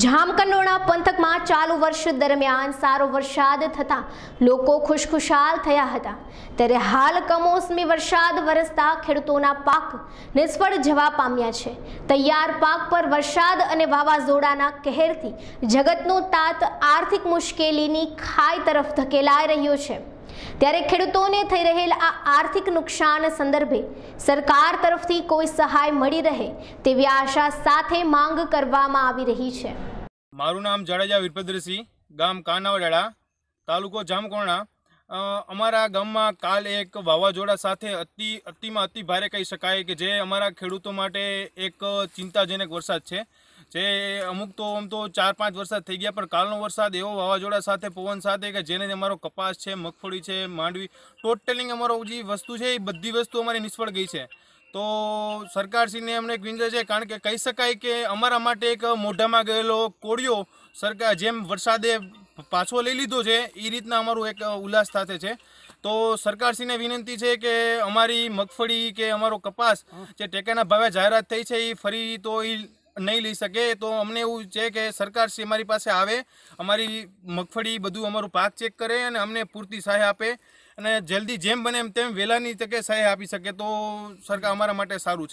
જામકંડોળા પંથકમાં ચાલુ વર્ષ દરમિયાન સારો વરસાદ થતાં લોકો ખુશખુશાલ થયા હતા. ત્યારે હાલ કમોસમી વરસાદ વરસતા ખેડૂતોના પાક નિષ્ફળ જવા પામ્યા છે. તૈયાર પાક પર વરસાદ અને વાવાઝોડાના કહેરથી જગતનો તાત આર્થિક મુશ્કેલીની ખાઈ તરફ ધકેલાઈ રહ્યો છે. ત્યારે ખેડૂતોને થઈ રહેલ આ આર્થિક નુકસાન સંદર્ભે સરકાર તરફથી કોઈ સહાય મળી રહે તેવી આશા સાથે માંગ કરવામાં આવી રહી છે. મારું નામ જાડેજા વીરભદ્રસિંહ, ગામ કાનાવડાળા, તાલુકો જામકોણા. અમારા ગામમાં કાલ એક વાવાઝોડા સાથે અતિ, અતિમાં અતિ ભારે કહી શકાય કે જે અમારા ખેડૂતો માટે એક ચિંતાજનક વરસાદ છે. જે અમુક તો આમ તો ચાર પાંચ વરસાદ થઈ ગયા, પણ કાલનો વરસાદ એવો વાવાઝોડા સાથે, પવન સાથે કે જેને અમારો કપાસ છે, મગફળી છે, માંડવી ટોટલિંગ અમારો જે વસ્તુ છે, એ બધી વસ્તુ અમારી નિષ્ફળ ગઈ છે. તો સરકારશ્રીને અમને એક વિનંતી છે, કારણ કે કહી શકાય કે અમારા માટે એક મોઢામાં ગયેલો કોળિયો સરકાર જેમ વરસાદે પાછો લઈ લીધો છે એ રીતના અમારું એક ઉલ્લાસ સાથે છે. તો સરકારશ્રીને વિનંતી છે કે અમારી મગફળી કે અમારો કપાસ જે ટેકાના ભાવે જાહેરાત થઈ છે એ ફરી તો એ નહીં લઈ શકે, તો અમને એવું છે કે સરકારશ્રી અમારી પાસે આવે, અમારી મગફળી બધું અમારું પાક ચેક કરે અને અમને પૂરતી સહાય આપે અને જલ્દી જેમ બને એમ તેમ વહેલાની તકે સહાય આપી શકે, તો સરકાર અમારા માટે સારું છે.